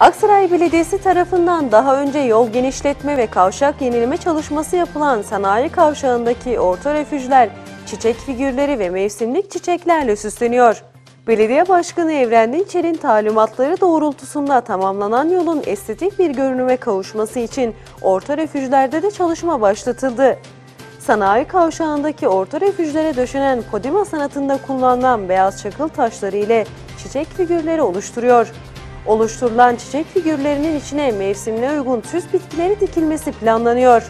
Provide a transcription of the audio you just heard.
Aksaray Belediyesi tarafından daha önce yol genişletme ve kavşak yenileme çalışması yapılan sanayi kavşağındaki orta refüjler çiçek figürleri ve mevsimlik çiçeklerle süsleniyor. Belediye Başkanı Evren Dinçer'in talimatları doğrultusunda tamamlanan yolun estetik bir görünüme kavuşması için orta refüjlerde de çalışma başlatıldı. Sanayi kavşağındaki orta refüjlere döşenen kodima sanatında kullanılan beyaz çakıl taşları ile çiçek figürleri oluşturuyor. Oluşturulan çiçek figürlerinin içine mevsimine uygun süs bitkileri dikilmesi planlanıyor.